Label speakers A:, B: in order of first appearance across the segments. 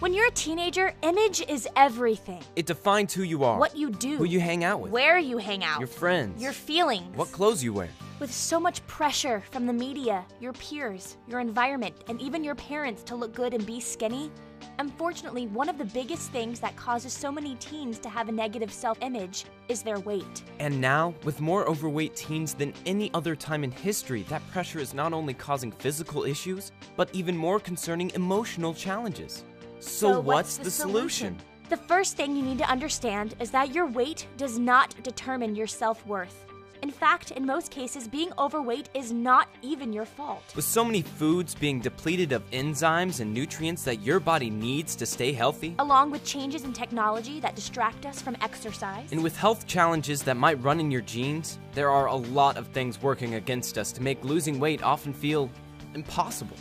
A: When you're a teenager, image is everything.
B: It defines who you are,
A: What you do,
B: who you hang out with,
A: where you hang out,
B: your friends,
A: your feelings.
B: what clothes you wear.
A: With so much pressure from the media, your peers, your environment, and even your parents to look good and be skinny, unfortunately, one of the biggest things that causes so many teens to have a negative self image is their weight.
B: And now, with more overweight teens than any other time in history, that pressure is not only causing physical issues, but even more concerning emotional challenges. So, what's, the, solution?
A: The first thing you need to understand is that your weight does not determine your self worth. In fact, in most cases, being overweight is not even your fault.
B: With so many foods being depleted of enzymes and nutrients that your body needs to stay healthy,
A: Along with changes in technology that distract us from exercise,
B: and with health challenges that might run in your genes, there are a lot of things working against us to make losing weight often feel impossible.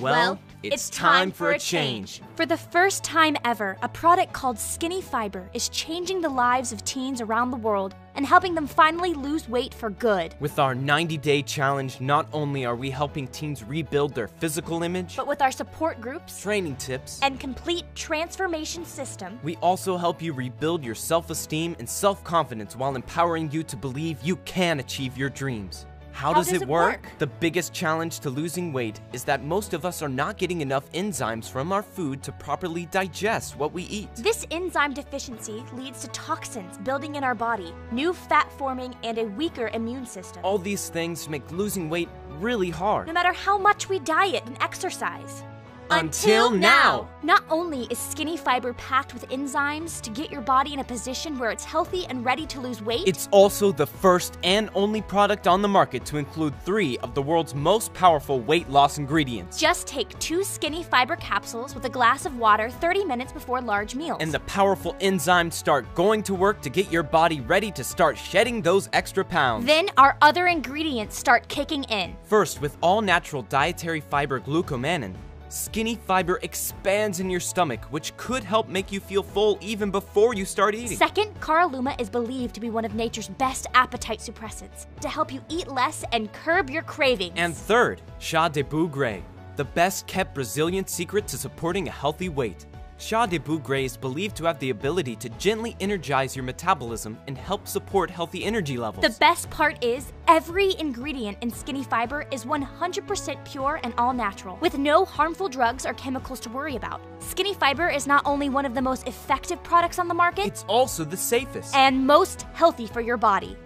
B: Well, it's, time, for a change.
A: For the first time ever, a product called Skinny Fiber is changing the lives of teens around the world and helping them finally lose weight for good.
B: With our 90 day challenge, not only are we helping teens rebuild their physical image,
A: But with our support groups
B: training tips,
A: and complete transformation system,
B: we also help you rebuild your self esteem and self confidence while empowering you to believe you can achieve your dreams. How,
A: How
B: does,
A: does
B: it
A: it
B: work?
A: work?
B: The biggest challenge to losing weight is that most of us are not getting enough enzymes from our food to properly digest what we eat.
A: this enzyme deficiency leads to toxins building in our body, new fat forming, and a weaker immune system.
B: All these things make losing weight really hard.
A: no matter how much we diet and exercise.
B: Until now.
A: Not only is skinny fiber packed with enzymes to get your body in a position where it's healthy and ready to lose weight,
B: It's also the first and only product on the market to include three of the world's most powerful weight loss ingredients.
A: just take two skinny fiber capsules with a glass of water 30 minutes before large meals.
B: And the powerful enzymes start going to work to get your body ready to start shedding those extra pounds.
A: then our other ingredients start kicking in.
B: First, with all natural dietary fiber glucomannan, Skinny Fiber expands in your stomach, which could help make you feel full even before you start eating.
A: Second, Caralluma is believed to be one of nature's best appetite suppressants to help you eat less and curb your cravings.
B: And third, Cha de Bugre, the best kept Brazilian secret to supporting a healthy weight. Cha de Bugre is believed to have the ability to gently energize your metabolism and help support healthy energy levels.
A: The best part is, every ingredient in Skinny Fiber is 100% pure and all natural, with no harmful drugs or chemicals to worry about. Skinny Fiber is not only one of the most effective products on the market,
B: it's also the safest.
A: and most healthy for your body.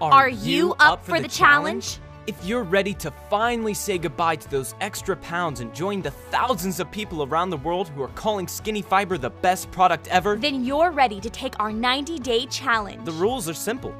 A: Are you up for the challenge?
B: If you're ready to finally say goodbye to those extra pounds and join the thousands of people around the world who are calling Skinny Fiber the best product ever,
A: Then you're ready to take our 90 day challenge.
B: the rules are simple.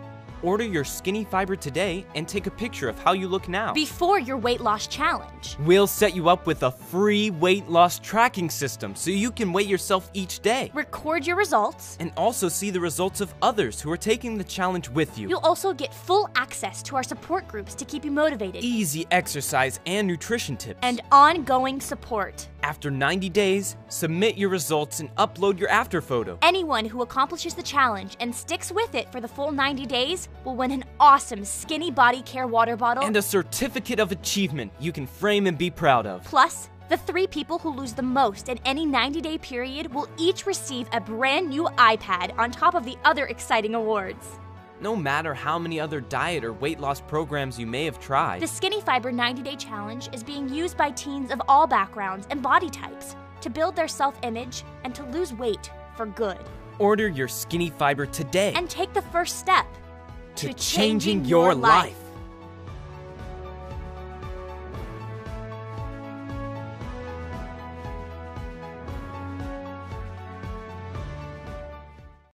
B: Order your Skinny Fiber today and take a picture of how you look now.
A: Before your weight loss challenge.
B: We'll set you up with a free weight loss tracking system so you can weigh yourself each day
A: Record your results.
B: and also see the results of others who are taking the challenge with you.
A: You'll also get full access to our support groups to keep you motivated
B: Easy exercise and nutrition tips.
A: and ongoing support.
B: After 90 days, submit your results and upload your after photo.
A: Anyone who accomplishes the challenge and sticks with it for the full 90 days will win an awesome Skinny Body Care water bottle.
B: And a certificate of achievement you can frame and be proud of.
A: Plus, the three people who lose the most in any 90 day period will each receive a brand new iPad on top of the other exciting awards.
B: No matter how many other diet or weight loss programs you may have tried,
A: The Skinny Fiber 90 Day Challenge is being used by teens of all backgrounds and body types to build their self image and to lose weight for good.
B: order your Skinny Fiber today
A: And take the first step
B: to changing your life.